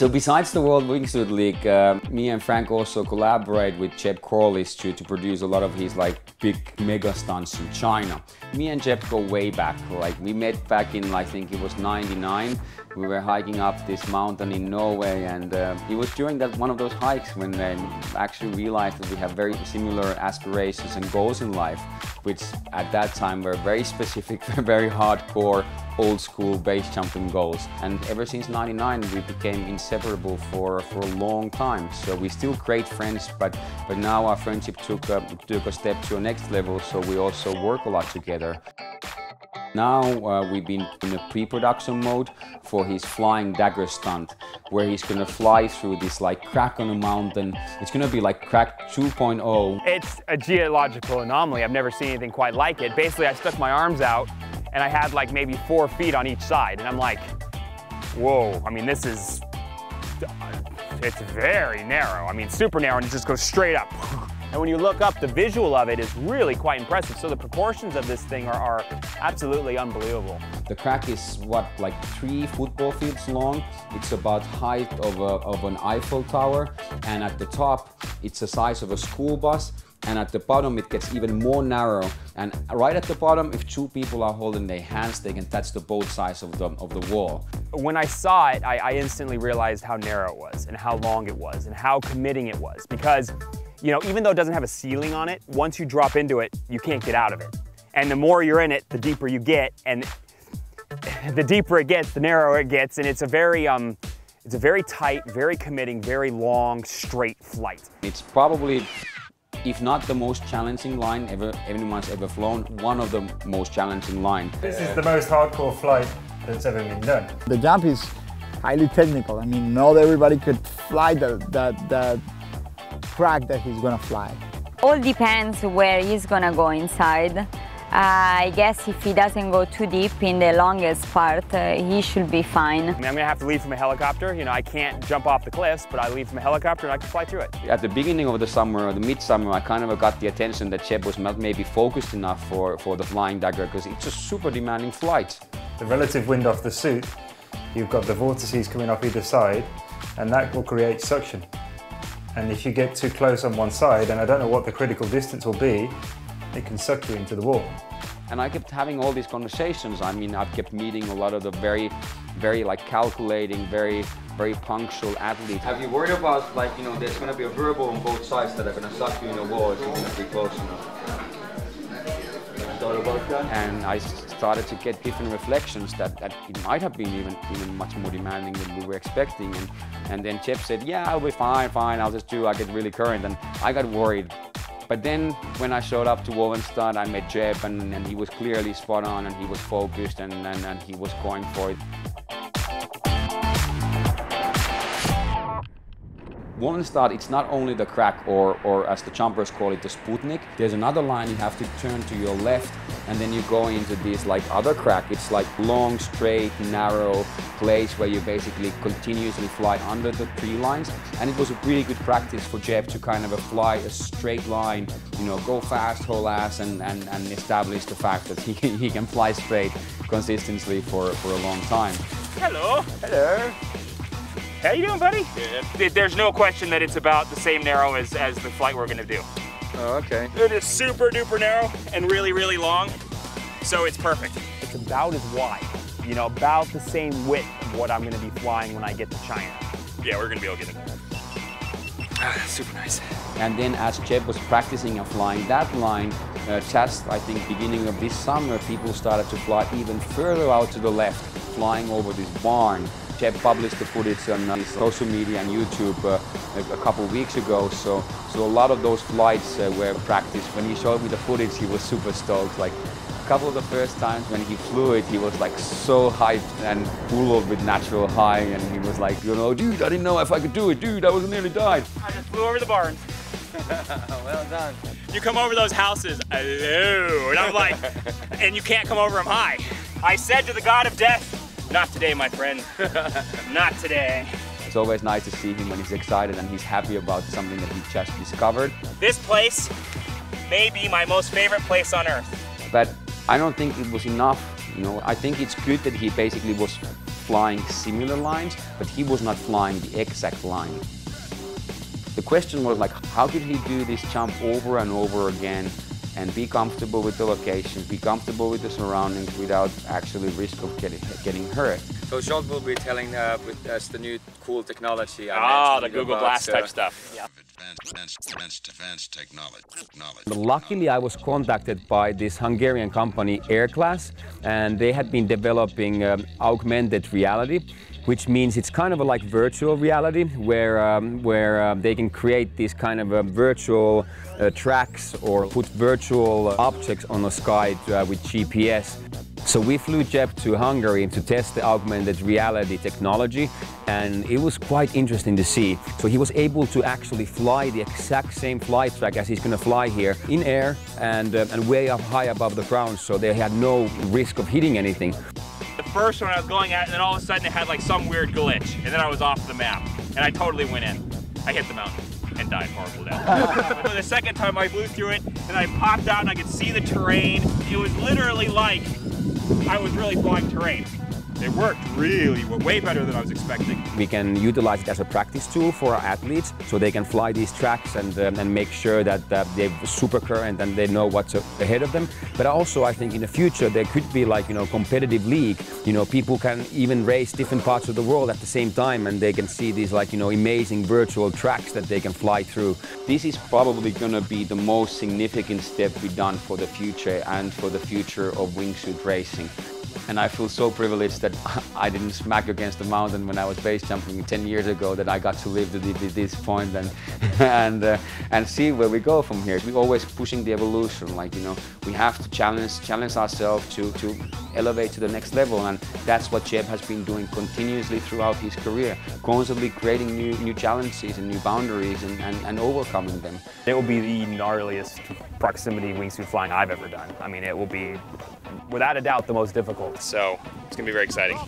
So besides the World Wingsuit League, uh, me and Frank also collaborate with Jeb Corliss to, to produce a lot of his like big mega stunts in China. Me and Jeb go way back. Like we met back in I think it was 99. We were hiking up this mountain in Norway and uh, it was during that one of those hikes when I actually realized that we have very similar aspirations and goals in life, which at that time were very specific, very hardcore, old school base jumping goals. And ever since 99 we became inseparable for, for a long time. So we're still great friends, but, but now our friendship took a, took a step to a next level, so we also work a lot together. Now uh, we've been in a pre-production mode for his flying dagger stunt where he's gonna fly through this like crack on a mountain. It's gonna be like crack 2.0. It's a geological anomaly. I've never seen anything quite like it. Basically, I stuck my arms out and I had like maybe four feet on each side and I'm like, whoa, I mean, this is, it's very narrow. I mean, super narrow and it just goes straight up. And when you look up, the visual of it is really quite impressive. So the proportions of this thing are, are absolutely unbelievable. The crack is what, like three football fields long. It's about height of, a, of an Eiffel Tower. And at the top, it's the size of a school bus and at the bottom it gets even more narrow and right at the bottom if two people are holding their hands they can touch the both sides of the, of the wall. When I saw it I, I instantly realized how narrow it was and how long it was and how committing it was because you know, even though it doesn't have a ceiling on it, once you drop into it, you can't get out of it. And the more you're in it, the deeper you get, and the deeper it gets, the narrower it gets, and it's a very, um, it's a very tight, very committing, very long, straight flight. It's probably, if not the most challenging line ever anyone's ever flown, one of the most challenging lines. This is the most hardcore flight that's ever been done. The jump is highly technical. I mean, not everybody could fly that, that, that crack that he's gonna fly. All depends where he's gonna go inside. Uh, I guess if he doesn't go too deep in the longest part, uh, he should be fine. I mean, I'm gonna have to leave from a helicopter. You know, I can't jump off the cliffs, but I leave from a helicopter and I can fly through it. At the beginning of the summer, or the midsummer, I kind of got the attention that Jeb was not maybe focused enough for, for the flying dagger because it's a super demanding flight. The relative wind off the suit, you've got the vortices coming off either side, and that will create suction. And if you get too close on one side, and I don't know what the critical distance will be, it can suck you into the wall. And I kept having all these conversations. I mean, I've kept meeting a lot of the very, very like calculating, very, very punctual athletes. Have you worried about like, you know, there's going to be a verbal on both sides that are going to suck you in the wall if you're going to be close enough? And I started to get different reflections that, that it might have been even, even much more demanding than we were expecting. And, and then Jeb said, yeah, I'll be fine, fine, I'll just do, I get really current. And I got worried. But then when I showed up to Walenstadt, I met Jeb and, and he was clearly spot on and he was focused and, and, and he was going for it. Walenstadt, it's not only the crack or, or as the jumpers call it, the Sputnik. There's another line you have to turn to your left and then you go into this like other crack. It's like long, straight, narrow place where you basically continuously fly under the tree lines. And it was a really good practice for Jeb to kind of fly a straight line, you know, go fast, whole ass and, and, and establish the fact that he, he can fly straight consistently for, for a long time. Hello. Hello. How you doing, buddy? Good. There's no question that it's about the same narrow as, as the flight we're gonna do. Oh, okay. It is super duper narrow and really, really long, so it's perfect. It's about as wide, you know, about the same width of what I'm gonna be flying when I get to China. Yeah, we're gonna be able to get it. Ah, super nice. And then as Jeb was practicing and flying that line, uh, just I think beginning of this summer, people started to fly even further out to the left, flying over this barn. Jeb published the footage on uh, social media and YouTube uh, a, a, couple of weeks ago, so so a lot of those flights uh, were practiced. When he showed me the footage, he was super stoked. Like a couple of the first times when he flew it, he was like so hyped and full of with natural high, and he was like, you know, dude, I didn't know if I could do it, dude, I was nearly died. I just flew over the barn. well done. You come over those houses, hello, and I'm like, and you can't come over them high. I said to the god of death, not today, my friend. Not today. It's always nice to see him when he's excited and he's happy about something that he just discovered. This place may be my most favorite place on earth. But I don't think it was enough. You know, I think it's good that he basically was flying similar lines, but he was not flying the exact line. The question was like, how did he do this jump over and over again and be comfortable with the location, be comfortable with the surroundings without actually risk of getting, getting hurt. So Sean will be telling uh, with us the new cool technology. I Ah, the Google about, Glass type uh, stuff. Yeah. Advanced, advanced, advanced technology. technology. But luckily, I was contacted by this Hungarian company, Airglass, and they had been developing um, augmented reality, which means it's kind of a like virtual reality, where um, where uh, they can create these kind of uh, virtual uh, tracks or put virtual objects on the sky uh, with GPS. So we flew Jeb to Hungary to test the augmented reality technology and it was quite interesting to see. So he was able to actually fly the exact same flight track as he's going to fly here in air and, uh, and way up high above the ground so they had no risk of hitting anything. The first one I was going at, and then all of a sudden it had like some weird glitch, and then I was off the map, and I totally went in. I hit the mountain and died horrible death. the second time I flew through it, and I popped out and I could see the terrain. It was literally like I was really flying terrain. It worked really way better than I was expecting. We can utilize it as a practice tool for our athletes so they can fly these tracks and, um, and make sure that, that they have super current and they know what's ahead of them. But also I think in the future there could be like, you know, competitive league. You know, people can even race different parts of the world at the same time and they can see these like, you know, amazing virtual tracks that they can fly through. This is probably going to be the most significant step we've done for the future and for the future of wingsuit racing. And I feel so privileged that I didn't smack against the mountain when I was base jumping 10 years ago, that I got to live to this point and, and, uh, and see where we go from here. We're always pushing the evolution, like, you know, we have to challenge, challenge ourselves to, to elevate to the next level. And that's what Jeb has been doing continuously throughout his career, constantly creating new, new challenges and new boundaries and, and, and overcoming them. It will be the gnarliest proximity wingsuit flying I've ever done. I mean, it will be, without a doubt the most difficult. So it's going to be very exciting.